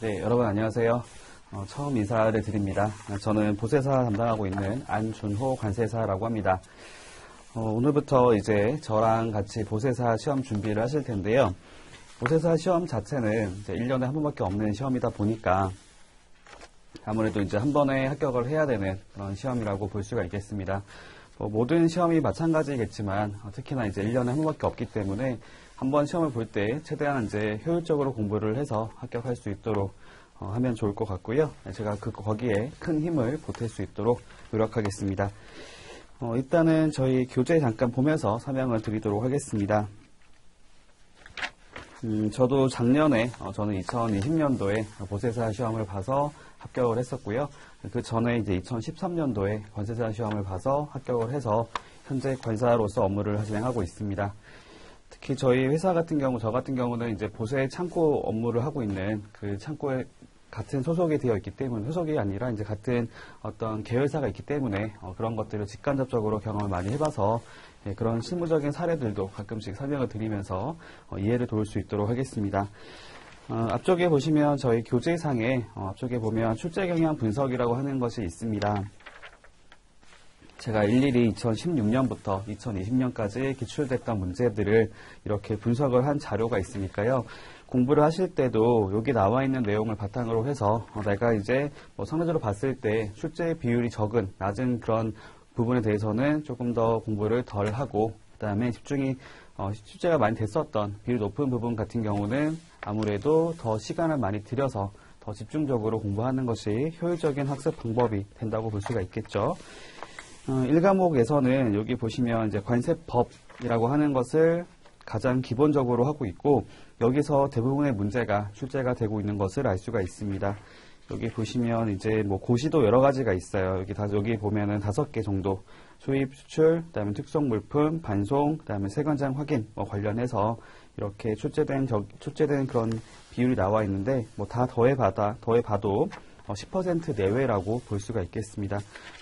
네, 여러분 안녕하세요. 어, 처음 인사를 드립니다. 저는 보세사 담당하고 있는 안준호 관세사라고 합니다. 어, 오늘부터 이제 저랑 같이 보세사 시험 준비를 하실 텐데요. 보세사 시험 자체는 이제 1년에 한 번밖에 없는 시험이다 보니까 아무래도 이제 한 번에 합격을 해야 되는 그런 시험이라고 볼 수가 있겠습니다. 뭐 모든 시험이 마찬가지겠지만 어, 특히나 이제 1년에 한 번밖에 없기 때문에 한번 시험을 볼 때 최대한 이제 효율적으로 공부를 해서 합격할 수 있도록 어, 하면 좋을 것 같고요. 제가 그 거기에 큰 힘을 보탤 수 있도록 노력하겠습니다. 어, 일단은 저희 교재 잠깐 보면서 설명을 드리도록 하겠습니다. 음, 저도 작년에 어, 저는 2020년도에 보세사 시험을 봐서 합격을 했었고요. 그 전에 이제 2013년도에 관세사 시험을 봐서 합격을 해서 현재 관사로서 업무를 진행하고 있습니다. 특히 저희 회사 같은 경우, 저 같은 경우는 이제 보세 창고 업무를 하고 있는 그 창고에 같은 소속이 되어 있기 때문에 소속이 아니라 이제 같은 어떤 계열사가 있기 때문에 어, 그런 것들을 직간접적으로 경험을 많이 해봐서 예, 그런 실무적인 사례들도 가끔씩 설명을 드리면서 어, 이해를 도울 수 있도록 하겠습니다. 어, 앞쪽에 보시면 저희 교재상에 어, 앞쪽에 보면 출제 경향 분석이라고 하는 것이 있습니다. 제가 일일이 2016년부터 2020년까지 기출됐던 문제들을 이렇게 분석을 한 자료가 있으니까요. 공부를 하실 때도 여기 나와 있는 내용을 바탕으로 해서 어, 내가 이제 뭐 상대적으로 봤을 때 출제 비율이 적은 낮은 그런 부분에 대해서는 조금 더 공부를 덜 하고 그다음에 집중이 어, 출제가 많이 됐었던 비율 높은 부분 같은 경우는 아무래도 더 시간을 많이 들여서 더 집중적으로 공부하는 것이 효율적인 학습 방법이 된다고 볼 수가 있겠죠. 어, 1과목에서는 여기 보시면 이제 관세법이라고 하는 것을 가장 기본적으로 하고 있고 여기서 대부분의 문제가 출제가 되고 있는 것을 알 수가 있습니다. 여기 보시면 이제 뭐 고시도 여러 가지가 있어요. 여기 다 여기 보면은 다섯 개 정도 수입 수출, 그다음에 특성 물품, 반송, 그다음에 세관장 확인 뭐 관련해서 이렇게 출제된 저, 출제된 그런 비율이 나와 있는데 뭐 다 더해 봐다 더해 봐도 10% 어, 내외라고 볼 수가 있겠습니다.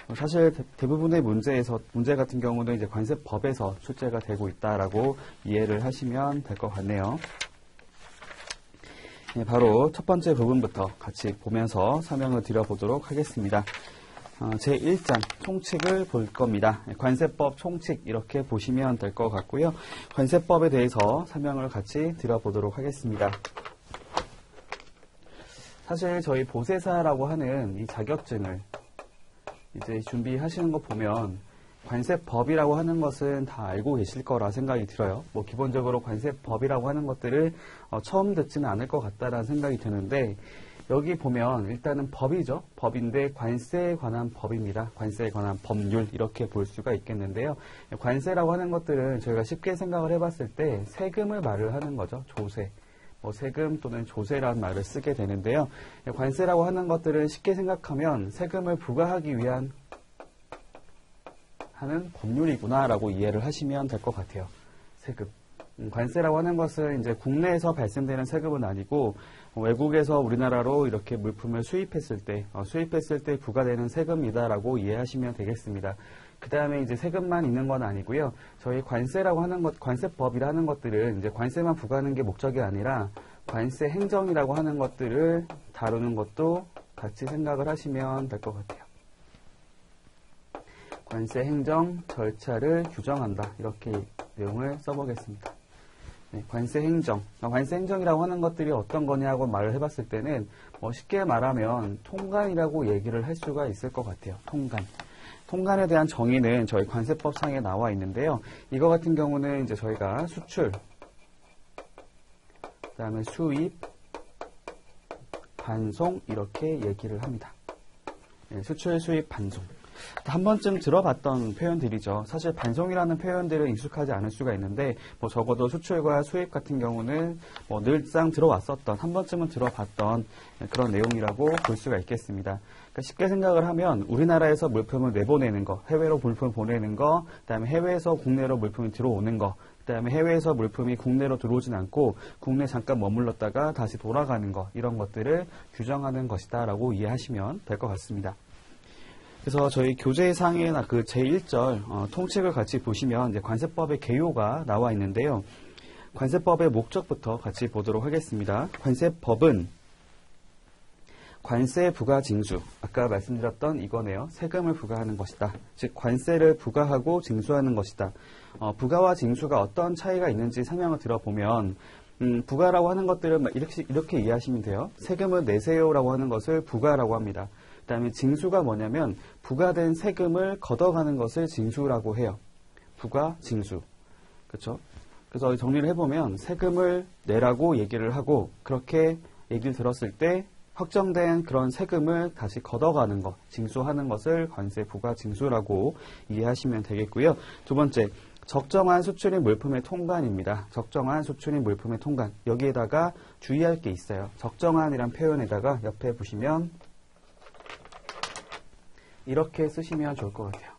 어, 사실 대 부분의 문제에서 문제 같은 경우는 이제 관세법에서 출제가 되고 있다라고 이해를 하시면 될 것 같네요. 네, 바로 첫 번째 부분부터 같이 보면서 설명을 드려보도록 하겠습니다. 어, 제1장 총칙을 볼 겁니다. 네, 관세법 총칙 이렇게 보시면 될 것 같고요. 관세법에 대해서 설명을 같이 드려보도록 하겠습니다. 사실 저희 보세사라고 하는 이 자격증을 이제 준비하시는 거 보면 관세법이라고 하는 것은 다 알고 계실 거라 생각이 들어요. 뭐 기본적으로 관세법이라고 하는 것들을 어, 처음 듣지는 않을 것 같다라는 생각이 드는데 여기 보면 일단은 법이죠. 법인데 관세에 관한 법입니다. 관세에 관한 법률 이렇게 볼 수가 있겠는데요. 관세라고 하는 것들은 저희가 쉽게 생각을 해봤을 때 세금을 말을 하는 거죠. 조세. 뭐 세금 또는 조세라는 말을 쓰게 되는데요. 관세라고 하는 것들은 쉽게 생각하면 세금을 부과하기 위한 하는 법률이구나라고 이해를 하시면 될 것 같아요. 세금. 음, 관세라고 하는 것은 이제 국내에서 발생되는 세금은 아니고 외국에서 우리나라로 이렇게 물품을 수입했을 때 어, 수입했을 때 부과되는 세금이다라고 이해하시면 되겠습니다. 그 다음에 이제 세금만 있는 건 아니고요. 저희 관세라고 하는 것, 관세법이라는 것들은 이제 관세만 부과하는 게 목적이 아니라 관세 행정이라고 하는 것들을 다루는 것도 같이 생각을 하시면 될 것 같아요. 관세 행정 절차를 규정한다. 이렇게 내용을 써보겠습니다. 네, 관세 행정. 관세 행정이라고 하는 것들이 어떤 거냐고 말을 해봤을 때는 뭐 쉽게 말하면 통관이라고 얘기를 할 수가 있을 것 같아요. 통관. 통관에 대한 정의는 저희 관세법상에 나와 있는데요. 이거 같은 경우는 이제 저희가 수출, 그 다음에 수입, 반송 이렇게 얘기를 합니다. 네, 수출, 수입, 반송. 한 번쯤 들어봤던 표현들이죠. 사실 반송이라는 표현들은 익숙하지 않을 수가 있는데 뭐 적어도 수출과 수입 같은 경우는 뭐 늘상 들어왔었던 한 번쯤은 들어봤던 그런 내용이라고 볼 수가 있겠습니다. 그러니까 쉽게 생각을 하면 우리나라에서 물품을 내보내는 거, 해외로 물품을 보내는 거, 그다음에 해외에서 국내로 물품이 들어오는 거, 그다음에 해외에서 물품이 국내로 들어오진 않고 국내 잠깐 머물렀다가 다시 돌아가는 거 이런 것들을 규정하는 것이다라고 이해하시면 될 것 같습니다. 그래서 저희 교재상에나 그 제1절 어, 통칙을 같이 보시면 이제 관세법의 개요가 나와 있는데요. 관세법의 목적부터 같이 보도록 하겠습니다. 관세법은 관세 부과 징수. 아까 말씀드렸던 이거네요. 세금을 부과하는 것이다. 즉, 관세를 부과하고 징수하는 것이다. 어, 부가와 징수가 어떤 차이가 있는지 설명을 들어보면, 음, 부가라고 하는 것들은 이렇게, 이렇게 이해하시면 돼요. 세금을 내세요라고 하는 것을 부가라고 합니다. 그 다음에 징수가 뭐냐면, 부과된 세금을 걷어가는 것을 징수라고 해요. 부과, 징수. 그렇죠? 그래서 정리를 해보면 세금을 내라고 얘기를 하고 그렇게 얘기를 들었을 때 확정된 그런 세금을 다시 걷어가는 것, 징수하는 것을 관세 부과 징수라고 이해하시면 되겠고요. 두 번째, 적정한 수출입 물품의 통관입니다. 적정한 수출입 물품의 통관. 여기에다가 주의할 게 있어요. 적정한이란 표현에다가 옆에 보시면 이렇게 쓰시면 좋을 것 같아요.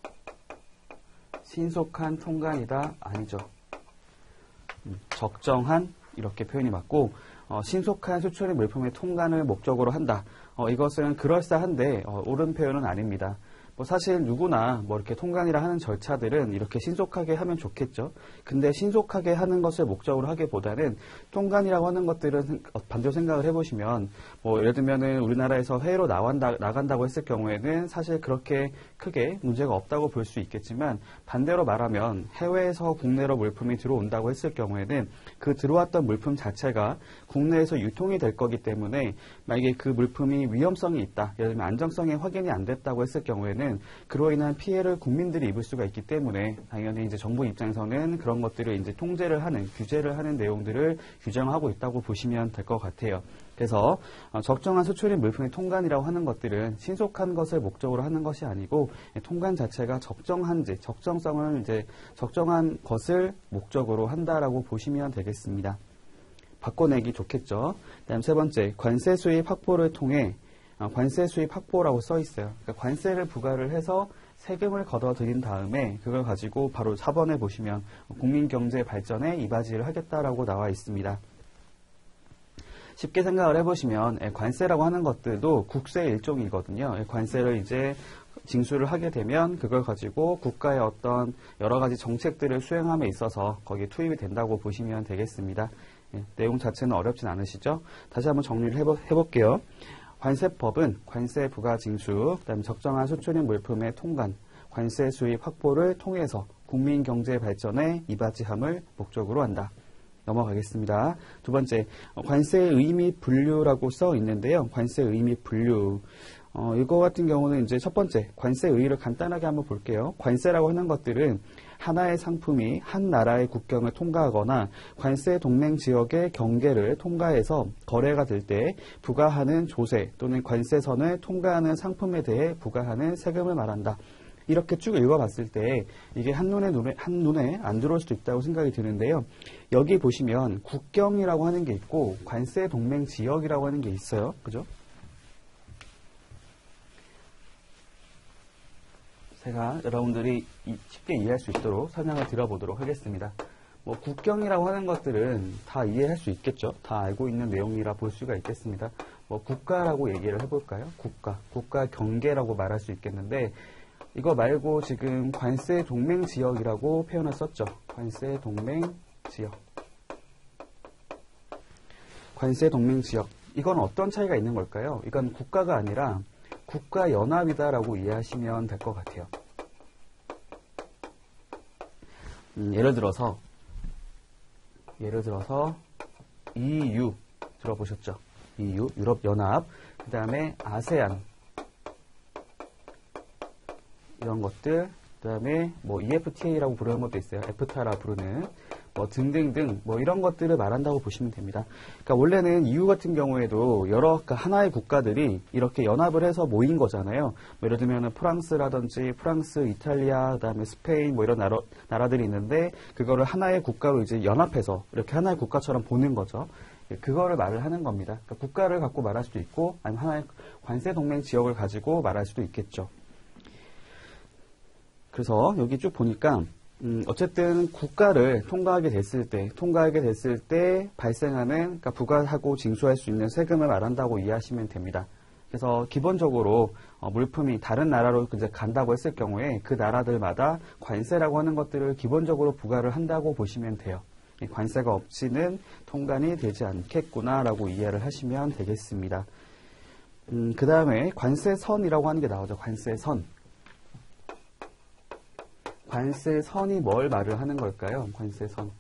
신속한 통관이다 아니죠. 음, 적정한 이렇게 표현이 맞고 어, 신속한 수출입 물품의 통관을 목적으로 한다. 어, 이것은 그럴싸한데 어, 옳은 표현은 아닙니다. 뭐 사실 누구나 뭐 이렇게 통관이라 하는 절차들은 이렇게 신속하게 하면 좋겠죠. 근데 신속하게 하는 것을 목적으로 하기보다는 통관이라고 하는 것들은 어, 반대로 생각을 해보시면 뭐 예를 들면은 우리나라에서 해외로 나간다, 나간다고 했을 경우에는 사실 그렇게 크게 문제가 없다고 볼 수 있겠지만 반대로 말하면 해외에서 국내로 물품이 들어온다고 했을 경우에는 그 들어왔던 물품 자체가 국내에서 유통이 될 거기 때문에 만약에 그 물품이 위험성이 있다, 예를 들면 안정성이 확인이 안 됐다고 했을 경우에는 그로 인한 피해를 국민들이 입을 수가 있기 때문에 당연히 이제 정부 입장에서는 그런 것들을 이제 통제를 하는, 규제를 하는 내용들을 규정하고 있다고 보시면 될 것 같아요. 그래서 어, 적정한 수출입 물품의 통관이라고 하는 것들은 신속한 것을 목적으로 하는 것이 아니고 통관 자체가 적정한지 적정성을 이제 적정한 것을 목적으로 한다라고 보시면 되겠습니다. 바꿔내기 좋겠죠. 다음 세 번째 관세 수입 확보를 통해 어, 관세 수입 확보라고 써 있어요. 그러니까 관세를 부과를 해서 세금을 걷어들인 다음에 그걸 가지고 바로 4번에 보시면 국민 경제 발전에 이바지를 하겠다라고 나와 있습니다. 쉽게 생각을 해보시면 예, 관세라고 하는 것들도 국세의 일종이거든요. 예, 관세를 이제 징수를 하게 되면 그걸 가지고 국가의 어떤 여러 가지 정책들을 수행함에 있어서 거기에 투입이 된다고 보시면 되겠습니다. 예, 내용 자체는 어렵진 않으시죠? 다시 한번 정리를 해볼게요. 관세법은 관세 부과 징수, 그다음 적정한 수출입 물품의 통관, 관세 수입 확보를 통해서 국민 경제 발전에 이바지함을 목적으로 한다. 넘어가겠습니다. 두 번째, 어, 관세 의미 분류라고 써 있는데요. 관세 의미 분류. 어, 이거 같은 경우는 이제 첫 번째, 관세 의의를 간단하게 한번 볼게요. 관세라고 하는 것들은 하나의 상품이 한 나라의 국경을 통과하거나 관세 동맹 지역의 경계를 통과해서 거래가 될 때 부과하는 조세 또는 관세선을 통과하는 상품에 대해 부과하는 세금을 말한다. 이렇게 쭉 읽어봤을 때 이게 한눈에 눈에, 한눈에 안 들어올 수도 있다고 생각이 드는데요. 여기 보시면 국경이라고 하는 게 있고 관세 동맹 지역이라고 하는 게 있어요. 그죠? 제가 여러분들이 쉽게 이해할 수 있도록 설명을 드려보도록 하겠습니다. 뭐 국경이라고 하는 것들은 다 이해할 수 있겠죠. 다 알고 있는 내용이라 볼 수가 있겠습니다. 뭐 국가라고 얘기를 해볼까요? 국가, 국가 경계라고 말할 수 있겠는데 이거 말고 지금 관세 동맹 지역이라고 표현을 썼죠. 관세 동맹 지역. 관세 동맹 지역. 이건 어떤 차이가 있는 걸까요? 이건 국가가 아니라 국가 연합이다라고 이해하시면 될 것 같아요. 음, 예를 들어서 예를 들어서 EU 들어보셨죠? EU 유럽 연합. 그 다음에 아세안 이런 것들, 그 다음에 뭐 EFTA라고 부르는 것도 있어요. 에프타라 부르는 뭐 등등등 뭐 이런 것들을 말한다고 보시면 됩니다. 그러니까 원래는 EU 같은 경우에도 여러 그러니까 하나의 국가들이 이렇게 연합을 해서 모인 거잖아요. 뭐 예를 들면 프랑스라든지 프랑스, 이탈리아, 그다음에 스페인 뭐 이런 나라, 나라들이 있는데 그거를 하나의 국가로 이제 연합해서 이렇게 하나의 국가처럼 보는 거죠. 예, 그거를 말을 하는 겁니다. 그러니까 국가를 갖고 말할 수도 있고 아니면 하나의 관세 동맹 지역을 가지고 말할 수도 있겠죠. 그래서 여기 쭉 보니까 음, 어쨌든 국가를 통과하게 됐을 때, 통과하게 됐을 때 발생하는, 그러니까 부과하고 징수할 수 있는 세금을 말한다고 이해하시면 됩니다. 그래서 기본적으로 어, 물품이 다른 나라로 이제 간다고 했을 경우에 그 나라들마다 관세라고 하는 것들을 기본적으로 부과를 한다고 보시면 돼요. 관세가 없이는 통관이 되지 않겠구나라고 이해를 하시면 되겠습니다. 음, 그 다음에 관세선이라고 하는 게 나오죠. 관세선. 관세 선이 뭘 말을 하는 걸까요? 관세 선.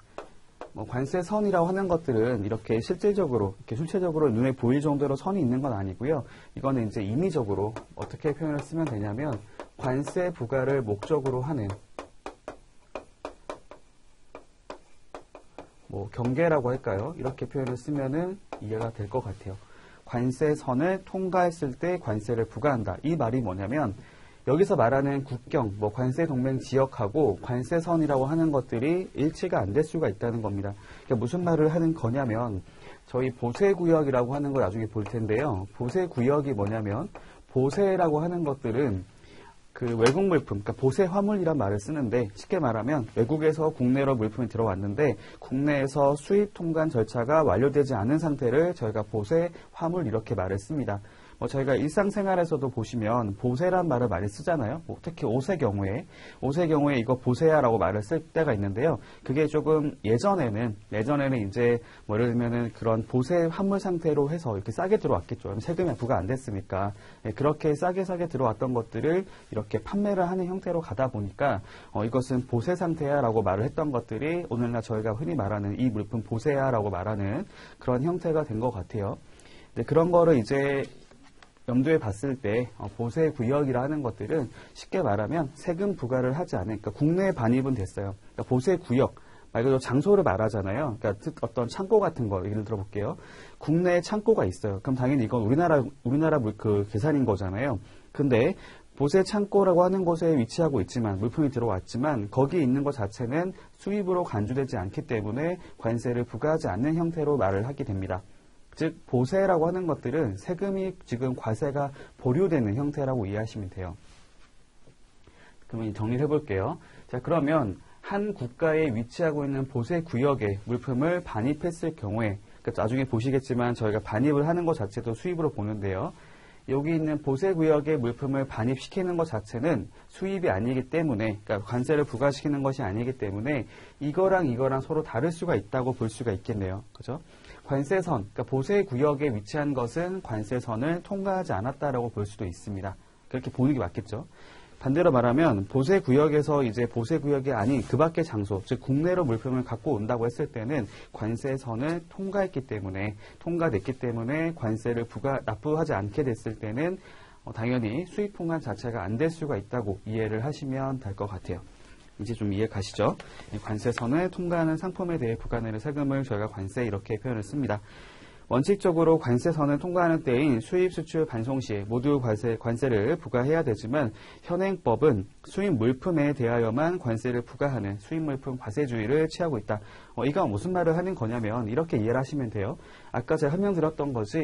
뭐 관세 선이라고 하는 것들은 이렇게 실질적으로, 이렇게 실체적으로 눈에 보일 정도로 선이 있는 건 아니고요. 이거는 이제 임의적으로 어떻게 표현을 쓰면 되냐면 관세 부과를 목적으로 하는 뭐 경계라고 할까요? 이렇게 표현을 쓰면은 이해가 될 것 같아요. 관세선을 통과했을 때 관세를 부과한다. 이 말이 뭐냐면 여기서 말하는 국경, 뭐 관세 동맹 지역하고 관세선이라고 하는 것들이 일치가 안 될 수가 있다는 겁니다. 그러니까 무슨 말을 하는 거냐면 저희 보세구역이라고 하는 걸 나중에 볼 텐데요. 보세구역이 뭐냐면 보세라고 하는 것들은 그 외국 물품, 그러니까 보세 화물이란 말을 쓰는데 쉽게 말하면 외국에서 국내로 물품이 들어왔는데 국내에서 수입 통관 절차가 완료되지 않은 상태를 저희가 보세 화물 이렇게 말을 씁니다. 뭐 저희가 일상생활에서도 보시면 보세란 말을 많이 쓰잖아요. 뭐 특히 옷의 경우에 옷의 경우에 이거 보세야라고 말을 쓸 때가 있는데요. 그게 조금 예전에는 예전에는 이제 뭐 예를 들면은 그런 보세 환물 상태로 해서 이렇게 싸게 들어왔겠죠. 세금이 부과 안 됐으니까 네, 그렇게 싸게 싸게 들어왔던 것들을 이렇게 판매를 하는 형태로 가다 보니까 어, 이것은 보세 상태야라고 말을 했던 것들이 오늘날 저희가 흔히 말하는 이 물품 보세야라고 말하는 그런 형태가 된 것 같아요. 네, 그런 거를 이제 염두에 봤을 때 어, 보세 구역이라 하는 것들은 쉽게 말하면 세금 부과를 하지 않으니까 국내 반입은 됐어요. 그러니까 보세 구역 말 그대로 장소를 말하잖아요. 그러니까 어떤 창고 같은 거 예를 들어볼게요. 국내에 창고가 있어요. 그럼 당연히 이건 우리나라 우리나라 그 계산인 거잖아요. 근데 보세 창고라고 하는 곳에 위치하고 있지만 물품이 들어왔지만 거기에 있는 것 자체는 수입으로 간주되지 않기 때문에 관세를 부과하지 않는 형태로 말을 하게 됩니다. 즉 보세라고 하는 것들은 세금이 지금 과세가 보류되는 형태라고 이해하시면 돼요. 그러면 정리를 해볼게요. 자 그러면 한 국가에 위치하고 있는 보세 구역에 물품을 반입했을 경우에 그러니까 나중에 보시겠지만 저희가 반입을 하는 것 자체도 수입으로 보는데요. 여기 있는 보세 구역에 물품을 반입시키는 것 자체는 수입이 아니기 때문에 그러니까 관세를 부과시키는 것이 아니기 때문에 이거랑 이거랑 서로 다를 수가 있다고 볼 수가 있겠네요. 그죠? 관세선, 그러니까 보세 구역에 위치한 것은 관세선을 통과하지 않았다라고 볼 수도 있습니다. 그렇게 보는 게 맞겠죠. 반대로 말하면 보세 구역에서 이제 보세 구역이 아닌 그 밖의 장소, 즉 국내로 물품을 갖고 온다고 했을 때는 관세선을 통과했기 때문에 통과됐기 때문에 관세를 부과 납부하지 않게 됐을 때는 어, 당연히 수입 통관 자체가 안 될 수가 있다고 이해를 하시면 될 것 같아요. 이제 좀 이해 가시죠? 관세선을 통과하는 상품에 대해 부과되는 세금을 저희가 관세 이렇게 표현을 씁니다. 원칙적으로 관세선을 통과하는 때인 수입, 수출, 반송 시 모두 관세, 관세를 부과해야 되지만 현행법은 수입 물품에 대하여만 관세를 부과하는 수입 물품 과세주의를 취하고 있다. 어, 이가 무슨 말을 하는 거냐면 이렇게 이해를 하시면 돼요. 아까 제가 설명드렸던 거지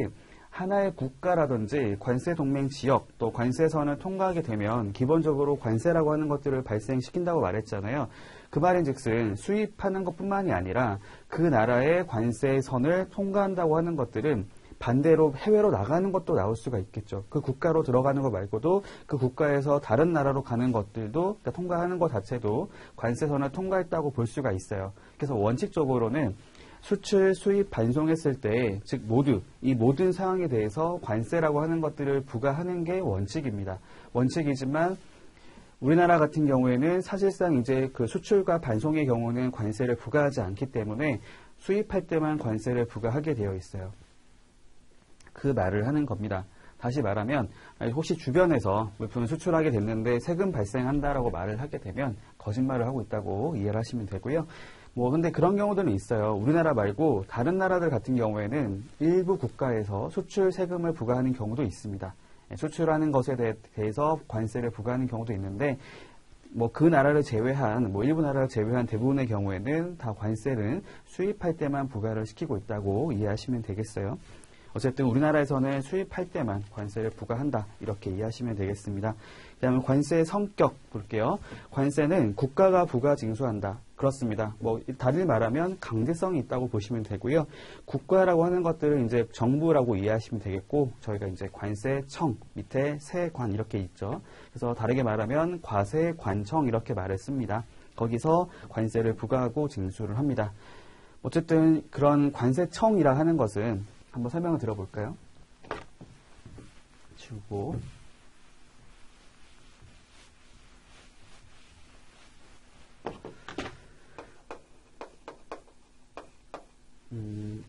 하나의 국가라든지 관세 동맹 지역 또 관세선을 통과하게 되면 기본적으로 관세라고 하는 것들을 발생시킨다고 말했잖아요. 그 말인즉슨 수입하는 것뿐만이 아니라 그 나라의 관세선을 통과한다고 하는 것들은 반대로 해외로 나가는 것도 나올 수가 있겠죠. 그 국가로 들어가는 것 말고도 그 국가에서 다른 나라로 가는 것들도 그러니까 통과하는 것 자체도 관세선을 통과했다고 볼 수가 있어요. 그래서 원칙적으로는 수출, 수입, 반송했을 때, 즉 모두 이 모든 상황에 대해서 관세라고 하는 것들을 부과하는 게 원칙입니다. 원칙이지만 우리나라 같은 경우에는 사실상 이제 그 수출과 반송의 경우는 관세를 부과하지 않기 때문에 수입할 때만 관세를 부과하게 되어 있어요. 그 말을 하는 겁니다. 다시 말하면 혹시 주변에서 물품을 수출하게 됐는데 세금 발생한다라고 말을 하게 되면 거짓말을 하고 있다고 이해를 하시면 되고요. 뭐 근데 그런 경우들은 있어요. 우리나라 말고 다른 나라들 같은 경우에는 일부 국가에서 수출 세금을 부과하는 경우도 있습니다. 예, 수출하는 것에 대해서 관세를 부과하는 경우도 있는데 뭐 그 나라를 제외한 뭐 일부 나라를 제외한 대부분의 경우에는 다 관세는 수입할 때만 부과를 시키고 있다고 이해하시면 되겠어요. 어쨌든 우리나라에서는 수입할 때만 관세를 부과한다 이렇게 이해하시면 되겠습니다. 그다음에 관세의 성격 볼게요. 관세는 국가가 부과 징수한다. 그렇습니다. 뭐 다른 말하면 강제성이 있다고 보시면 되고요. 국가라고 하는 것들은 이제 정부라고 이해하시면 되겠고 저희가 이제 관세청 밑에 세관 이렇게 있죠. 그래서 다르게 말하면 과세관청 이렇게 말을 씁니다. 거기서 관세를 부과하고 징수를 합니다. 어쨌든 그런 관세청이라 하는 것은 한번 설명을 들어볼까요? 주고 음,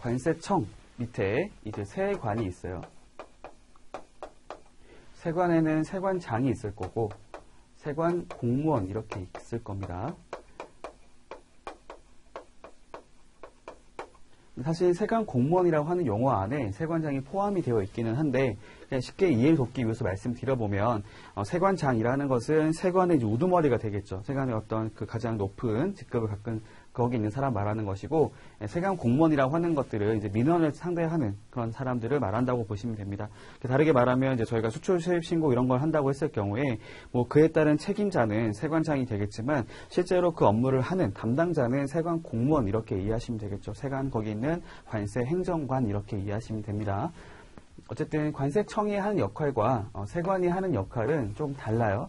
관세청 밑에 이제 세관이 있어요. 세관에는 세관장이 있을 거고 세관 공무원 이렇게 있을 겁니다. 사실 세관 공무원이라고 하는 용어 안에 세관장이 포함이 되어 있기는 한데 쉽게 이해를 돕기 위해서 말씀드려보면 어, 세관장이라는 것은 세관의 우두머리가 되겠죠. 세관의 어떤 그 가장 높은 직급을 갖은 거기 있는 사람 말하는 것이고 예, 세관 공무원이라고 하는 것들을 이제 민원을 상대하는 그런 사람들을 말한다고 보시면 됩니다. 다르게 말하면 이제 저희가 수출 수입 신고 이런 걸 한다고 했을 경우에 뭐 그에 따른 책임자는 세관장이 되겠지만 실제로 그 업무를 하는 담당자는 세관 공무원 이렇게 이해하시면 되겠죠. 세관 거기 있는 관세 행정관 이렇게 이해하시면 됩니다. 어쨌든 관세청이 하는 역할과 어, 세관이 하는 역할은 좀 달라요.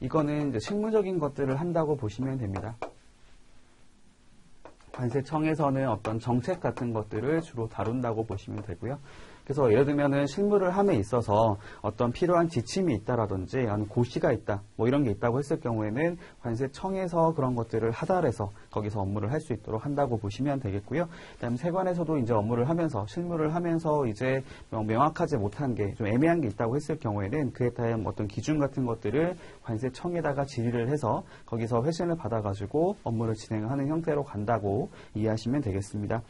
이거는 실무적인 것들을 한다고 보시면 됩니다. 관세청에서는 어떤 정책 같은 것들을 주로 다룬다고 보시면 되고요. 그래서 예를 들면은 실무를 함에 있어서 어떤 필요한 지침이 있다라든지 아니면 고시가 있다 뭐 이런 게 있다고 했을 경우에는 관세청에서 그런 것들을 하달해서 거기서 업무를 할 수 있도록 한다고 보시면 되겠고요. 그다음에 세관에서도 이제 업무를 하면서 실무를 하면서 이제 명확하지 못한 게 좀 애매한 게 있다고 했을 경우에는 그에 따른 어떤 기준 같은 것들을 관세청에다가 질의를 해서 거기서 회신을 받아가지고 업무를 진행하는 형태로 간다고 이해하시면 되겠습니다.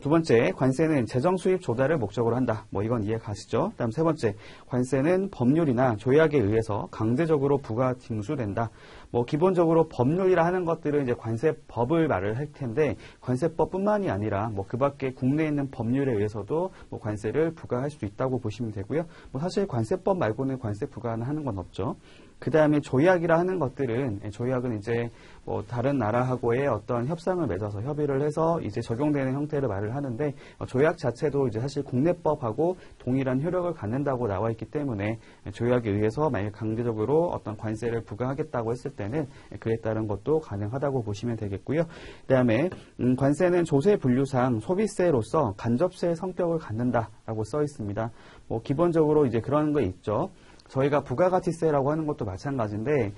두 번째, 관세는 재정 수입 조달을 목적으로 한다. 뭐 이건 이해 가시죠? 다음 세 번째, 관세는 법률이나 조약에 의해서 강제적으로 부가 징수된다. 뭐 기본적으로 법률이라 하는 것들은 이제 관세법을 말을 할 텐데 관세법뿐만이 아니라 뭐 그 밖에 국내에 있는 법률에 의해서도 뭐 관세를 부과할 수 있다고 보시면 되고요. 뭐 사실 관세법 말고는 관세 부과하는 건 없죠. 그 다음에 조약이라 하는 것들은 예, 조약은 이제 뭐 다른 나라하고의 어떤 협상을 맺어서 협의를 해서 이제 적용되는 형태를 말을 하는데 어, 조약 자체도 이제 사실 국내법하고 동일한 효력을 갖는다고 나와 있기 때문에 조약에 의해서 만약 강제적으로 어떤 관세를 부과하겠다고 했을 때는 그에 따른 것도 가능하다고 보시면 되겠고요. 그다음에 음, 관세는 조세 분류상 소비세로서 간접세의 성격을 갖는다라고 써 있습니다. 뭐 기본적으로 이제 그런 거 있죠. 저희가 부가가치세라고 하는 것도 마찬가지인데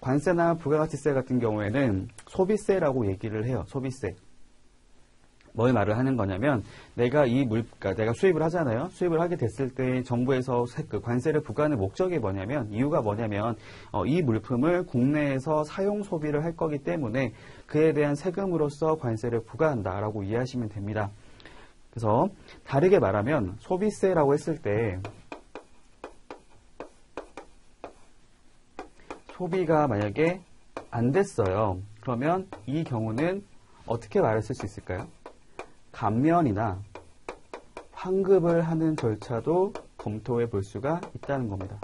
관세나 부가가치세 같은 경우에는 소비세라고 얘기를 해요. 소비세. 뭘 말을 하는 거냐면 내가 이 물, 그러니까 내가 수입을 하잖아요. 수입을 하게 됐을 때 정부에서 그 관세를 부과하는 목적이 뭐냐면 이유가 뭐냐면 어, 이 물품을 국내에서 사용 소비를 할 거기 때문에 그에 대한 세금으로서 관세를 부과한다라고 이해하시면 됩니다. 그래서 다르게 말하면 소비세라고 했을 때 소비가 만약에 안 됐어요. 그러면 이 경우는 어떻게 말을 쓸 수 있을까요? 감면이나 환급을 하는 절차도 검토해 볼 수가 있다는 겁니다.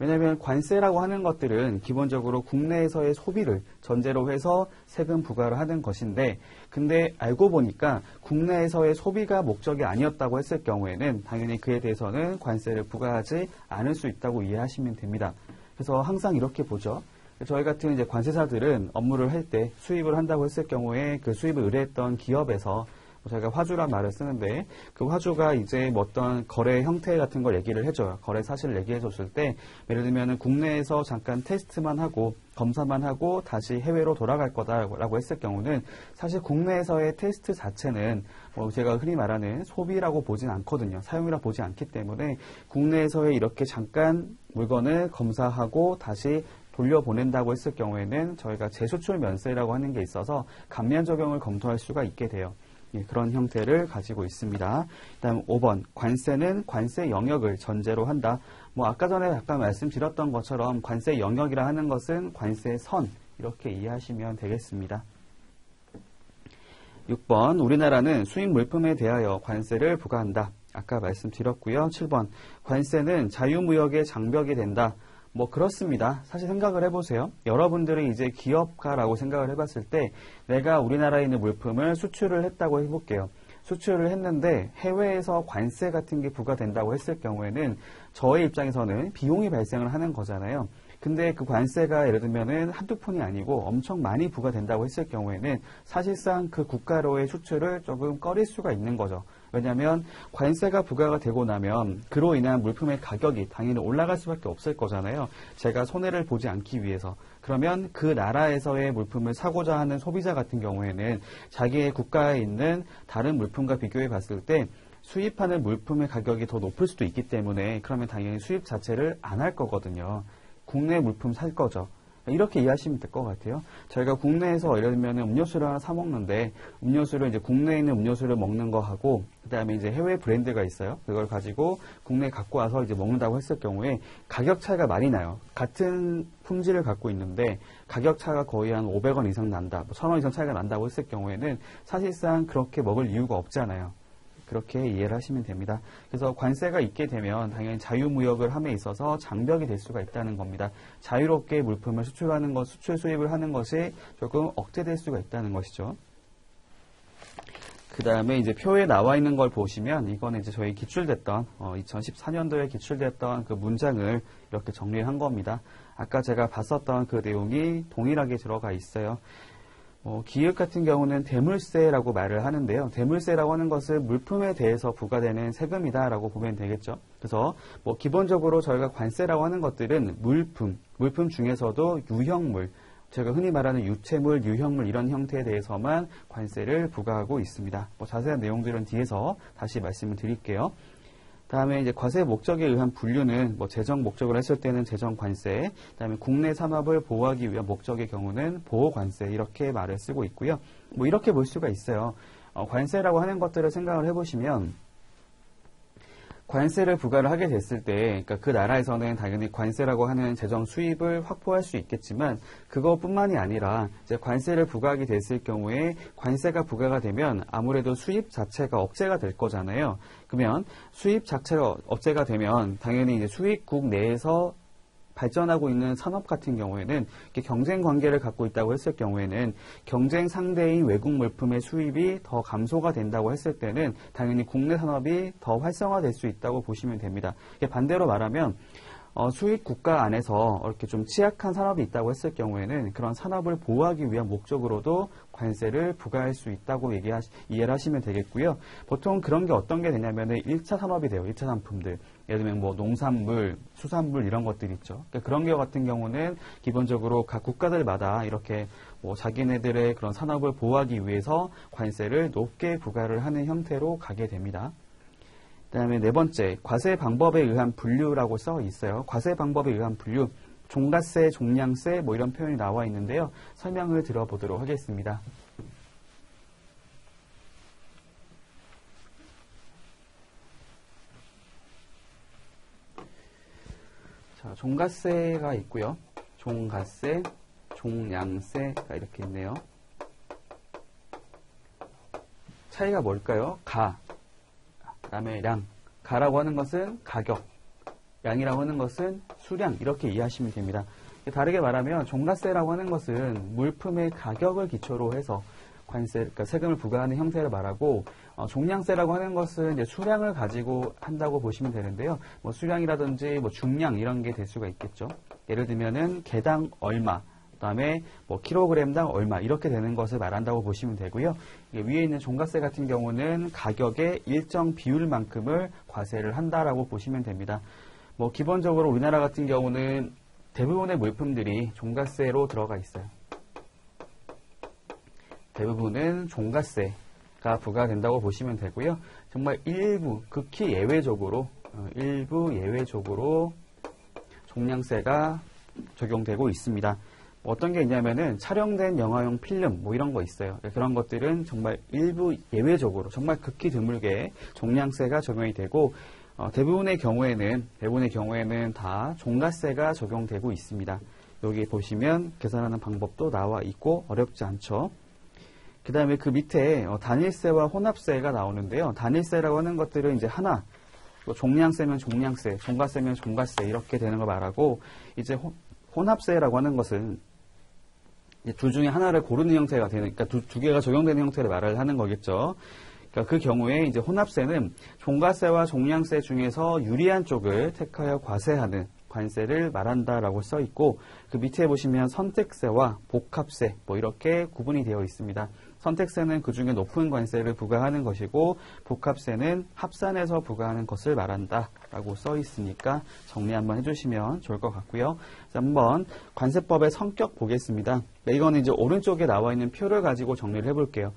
왜냐하면 관세라고 하는 것들은 기본적으로 국내에서의 소비를 전제로 해서 세금 부과를 하는 것인데 근데 알고 보니까 국내에서의 소비가 목적이 아니었다고 했을 경우에는 당연히 그에 대해서는 관세를 부과하지 않을 수 있다고 이해하시면 됩니다. 그래서 항상 이렇게 보죠. 저희 같은 이제 관세사들은 업무를 할 때 수입을 한다고 했을 경우에 그 수입을 의뢰했던 기업에서 저희가 화주란 말을 쓰는데 그 화주가 이제 뭐 어떤 거래 형태 같은 걸 얘기를 해줘요. 거래 사실을 얘기해 줬을 때 예를 들면 국내에서 잠깐 테스트만 하고 검사만 하고 다시 해외로 돌아갈 거다라고 했을 경우는 사실 국내에서의 테스트 자체는 뭐 제가 흔히 말하는 소비라고 보진 않거든요. 사용이라 보지 않기 때문에 국내에서의 이렇게 잠깐 물건을 검사하고 다시 돌려보낸다고 했을 경우에는 저희가 재수출 면세라고 하는 게 있어서 감면 적용을 검토할 수가 있게 돼요. 예, 그런 형태를 가지고 있습니다. 다음 5번 관세는 관세 영역을 전제로 한다. 뭐 아까 전에 잠깐 말씀드렸던 것처럼 관세 영역이라 하는 것은 관세 선 이렇게 이해하시면 되겠습니다. 6번 우리나라는 수입 물품에 대하여 관세를 부과한다. 아까 말씀드렸고요. 7번 관세는 자유무역의 장벽이 된다. 뭐 그렇습니다. 사실 생각을 해보세요. 여러분들이 이제 기업가라고 생각을 해봤을 때 내가 우리나라에 있는 물품을 수출을 했다고 해볼게요. 수출을 했는데 해외에서 관세 같은 게 부과된다고 했을 경우에는 저의 입장에서는 비용이 발생을 하는 거잖아요. 근데 그 관세가 예를 들면은 한두 푼이 아니고 엄청 많이 부과된다고 했을 경우에는 사실상 그 국가로의 수출을 조금 꺼릴 수가 있는 거죠. 왜냐하면 관세가 부과가 되고 나면 그로 인한 물품의 가격이 당연히 올라갈 수밖에 없을 거잖아요. 제가 손해를 보지 않기 위해서. 그러면 그 나라에서의 물품을 사고자 하는 소비자 같은 경우에는 자기의 국가에 있는 다른 물품과 비교해 봤을 때 수입하는 물품의 가격이 더 높을 수도 있기 때문에 그러면 당연히 수입 자체를 안 할 거거든요. 국내 물품 살 거죠. 이렇게 이해하시면 될 것 같아요. 저희가 국내에서 예를 들면 음료수를 하나 사 먹는데 음료수를 이제 국내에 있는 음료수를 먹는 거 하고 그다음에 이제 해외 브랜드가 있어요. 그걸 가지고 국내에 갖고 와서 이제 먹는다고 했을 경우에 가격 차이가 많이 나요. 같은 품질을 갖고 있는데 가격 차가 거의 한 500원 이상 난다, 뭐 1000원 이상 차이가 난다고 했을 경우에는 사실상 그렇게 먹을 이유가 없잖아요. 그렇게 이해를 하시면 됩니다. 그래서 관세가 있게 되면 당연히 자유무역을 함에 있어서 장벽이 될 수가 있다는 겁니다. 자유롭게 물품을 수출하는 것, 수출 수입을 하는 것이 조금 억제될 수가 있다는 것이죠. 그 다음에 이제 표에 나와 있는 걸 보시면 이거는 이제 저희 기출됐던 어, 2014년도에 기출됐던 그 문장을 이렇게 정리한 겁니다. 아까 제가 봤었던 그 내용이 동일하게 들어가 있어요. 어, 기획 같은 경우는 대물세라고 말을 하는데요. 대물세라고 하는 것은 물품에 대해서 부과되는 세금이다라고 보면 되겠죠. 그래서 뭐 기본적으로 저희가 관세라고 하는 것들은 물품, 물품 중에서도 유형물, 제가 흔히 말하는 유체물, 유형물 이런 형태에 대해서만 관세를 부과하고 있습니다. 뭐 자세한 내용들은 뒤에서 다시 말씀을 드릴게요. 다음에 이제 과세 목적에 의한 분류는 뭐 재정 목적을 했을 때는 재정 관세, 그다음에 국내 산업을 보호하기 위한 목적의 경우는 보호 관세 이렇게 말을 쓰고 있고요. 뭐 이렇게 볼 수가 있어요. 어, 관세라고 하는 것들을 생각을 해보시면 관세를 부과를 하게 됐을 때, 그러니까 그 나라에서는 당연히 관세라고 하는 재정 수입을 확보할 수 있겠지만, 그것뿐만이 아니라 이제 관세를 부과하게 됐을 경우에 관세가 부과가 되면 아무래도 수입 자체가 억제가 될 거잖아요. 그러면 수입 자체가 억제가 되면 당연히 이제 수입국 내에서 발전하고 있는 산업 같은 경우에는 경쟁 관계를 갖고 있다고 했을 경우에는 경쟁 상대인 외국 물품의 수입이 더 감소가 된다고 했을 때는 당연히 국내 산업이 더 활성화될 수 있다고 보시면 됩니다. 반대로 말하면 어, 수입 국가 안에서 이렇게 좀 취약한 산업이 있다고 했을 경우에는 그런 산업을 보호하기 위한 목적으로도 관세를 부과할 수 있다고 얘기하시, 이해를 하시면 되겠고요. 보통 그런 게 어떤 게 되냐면은 1차 산업이 돼요. 1차 상품들. 예를 들면 뭐 농산물, 수산물 이런 것들 있죠. 그러니까 그런 게 같은 경우는 기본적으로 각 국가들마다 이렇게 뭐 자기네들의 그런 산업을 보호하기 위해서 관세를 높게 부과를 하는 형태로 가게 됩니다. 그 다음에 네 번째, 과세 방법에 의한 분류라고 써 있어요. 과세 방법에 의한 분류. 종가세, 종량세 뭐 이런 표현이 나와 있는데요. 설명을 들어보도록 하겠습니다. 자, 종가세가 있고요. 종가세, 종량세가 이렇게 있네요. 차이가 뭘까요? 가, 다음에 량. 가라고 하는 것은 가격, 양이라고 하는 것은 수량 이렇게 이해하시면 됩니다. 다르게 말하면 종가세라고 하는 것은 물품의 가격을 기초로 해서 관세, 그러니까 세금을 부과하는 형태를 말하고 어, 종량세라고 하는 것은 이제 수량을 가지고 한다고 보시면 되는데요. 뭐 수량이라든지 뭐 중량 이런 게 될 수가 있겠죠. 예를 들면은 개당 얼마, 그다음에 뭐 킬로그램당 얼마 이렇게 되는 것을 말한다고 보시면 되고요. 위에 있는 종가세 같은 경우는 가격의 일정 비율만큼을 과세를 한다라고 보시면 됩니다. 뭐 기본적으로 우리나라 같은 경우는 대부분의 물품들이 종가세로 들어가 있어요. 대부분은 종가세가 부과된다고 보시면 되고요. 정말 일부, 극히 예외적으로, 어, 일부 예외적으로 종량세가 적용되고 있습니다. 어떤 게 있냐면은 촬영된 영화용 필름 뭐 이런 거 있어요. 그런 것들은 정말 일부 예외적으로 정말 극히 드물게 종량세가 적용이 되고 어, 대부분의 경우에는 대부분의 경우에는 다 종가세가 적용되고 있습니다. 여기 보시면 계산하는 방법도 나와 있고 어렵지 않죠. 그 다음에 그 밑에 어, 단일세와 혼합세가 나오는데요. 단일세라고 하는 것들은 이제 하나 뭐 종량세면 종량세, 종가세면 종가세 이렇게 되는 걸 말하고 이제 혼합세라고 하는 것은 둘 중에 하나를 고르는 형태가 되는, 그러니까 두, 두 개가 적용되는 형태를 말을 하는 거겠죠. 그러니까 그 경우에 이제 혼합세는 종가세와 종량세 중에서 유리한 쪽을 택하여 과세하는 관세를 말한다라고 써 있고 그 밑에 보시면 선택세와 복합세 뭐 이렇게 구분이 되어 있습니다. 선택세는 그 중에 높은 관세를 부과하는 것이고 복합세는 합산해서 부과하는 것을 말한다라고 써 있으니까 정리 한번 해주시면 좋을 것 같고요. 자, 한번 관세법의 성격 보겠습니다. 네, 이거는 이제 오른쪽에 나와 있는 표를 가지고 정리를 해볼게요.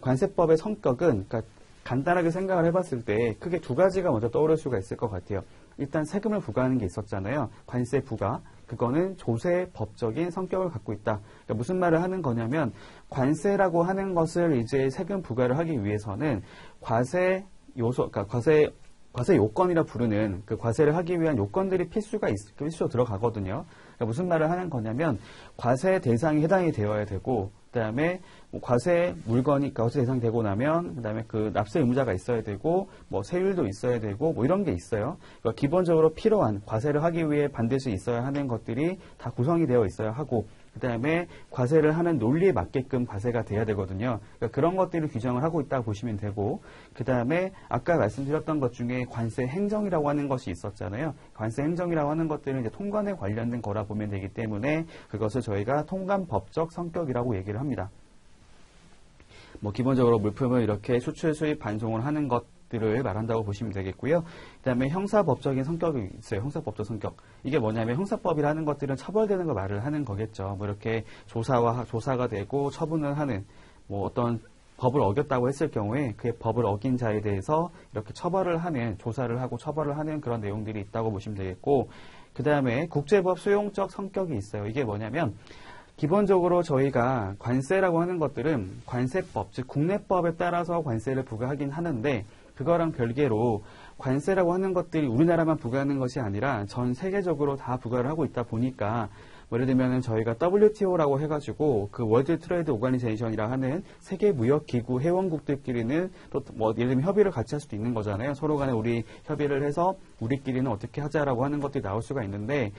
관세법의 성격은 그러니까 간단하게 생각을 해봤을 때 크게 두 가지가 먼저 떠오를 수가 있을 것 같아요. 일단 세금을 부과하는 게 있었잖아요. 관세 부과. 그거는 조세 법적인 성격을 갖고 있다. 그러니까 무슨 말을 하는 거냐면 관세라고 하는 것을 이제 세금 부과를 하기 위해서는 과세 요소, 그러니까 과세 과세 요건이라 부르는 그 과세를 하기 위한 요건들이 필수가 있, 필수로 들어가거든요. 그러니까 무슨 말을 하는 거냐면 과세 대상이 해당이 되어야 되고 그다음에 뭐 과세 물건이 과세 대상 되고 나면 그다음에 그 납세 의무자가 있어야 되고 뭐 세율도 있어야 되고 뭐 이런 게 있어요. 그러니까 기본적으로 필요한 과세를 하기 위해 반드시 있어야 하는 것들이 다 구성이 되어 있어야 하고 그다음에 과세를 하는 논리에 맞게끔 과세가 돼야 되거든요. 그러니까 그런 것들을 규정을 하고 있다고 보시면 되고 그다음에 아까 말씀드렸던 것 중에 관세 행정이라고 하는 것이 있었잖아요. 관세 행정이라고 하는 것들은 이제 통관에 관련된 거라 보면 되기 때문에 그것을 저희가 통관 법적 성격이라고 얘기를 합니다. 뭐 기본적으로 물품을 이렇게 수출 수입 반송을 하는 것 들을 말한다고 보시면 되겠고요. 그다음에 형사법적인 성격이 있어요. 형사법적 성격. 이게 뭐냐면 형사법이라는 것들은 처벌되는 걸 말을 하는 거겠죠. 뭐 이렇게 조사와 조사가 되고 처분을 하는 뭐 어떤 법을 어겼다고 했을 경우에 그 법을 어긴 자에 대해서 이렇게 처벌을 하는 조사를 하고 처벌을 하는 그런 내용들이 있다고 보시면 되겠고 그 다음에 국제법 수용적 성격이 있어요. 이게 뭐냐면 기본적으로 저희가 관세라고 하는 것들은 관세법, 즉 국내법에 따라서 관세를 부과하긴 하는데 그거랑 별개로 관세라고 하는 것들이 우리나라만 부과하는 것이 아니라 전 세계적으로 다 부과를 하고 있다 보니까 뭐 예를 들면 저희가 WTO라고 해가지고 그 World Trade Organization이라 하는 세계 무역 기구 회원국들끼리는 또 뭐 예를 들면 협의를 같이 할 수도 있는 거잖아요. 서로 간에 우리 협의를 해서 우리끼리는 어떻게 하자라고 하는 것들이 나올 수가 있는데